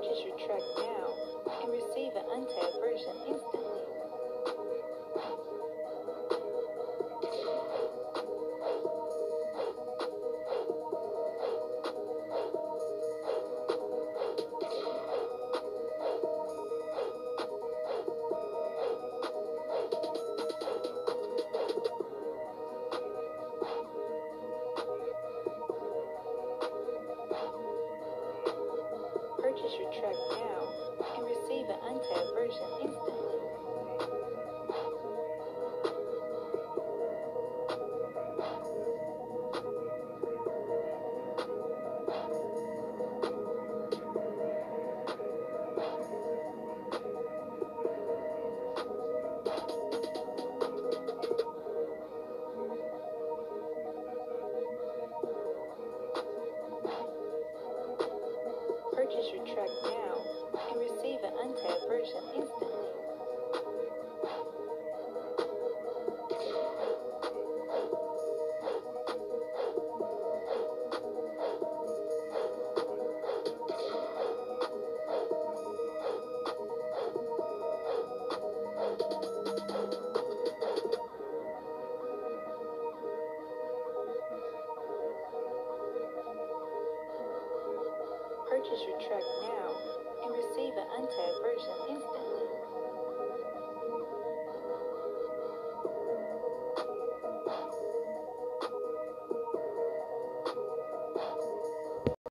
purchase your track now and receive an untapped version instantly. Minecraft version instantly. Purchase your track. Purchase your truck now and receive an untagged version.